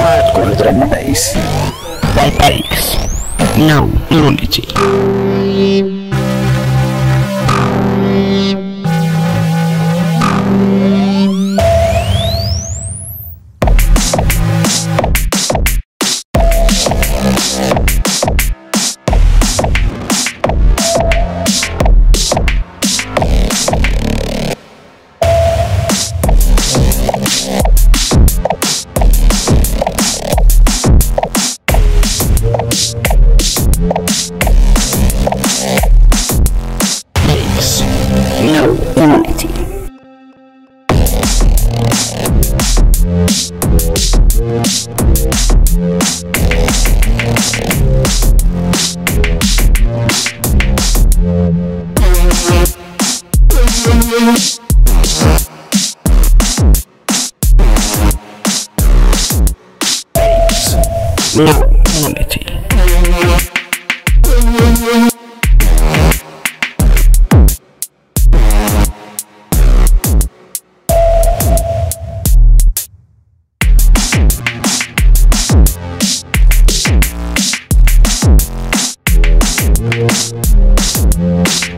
बात को Rudra nice bye bye now unity No unity. No unity. Thank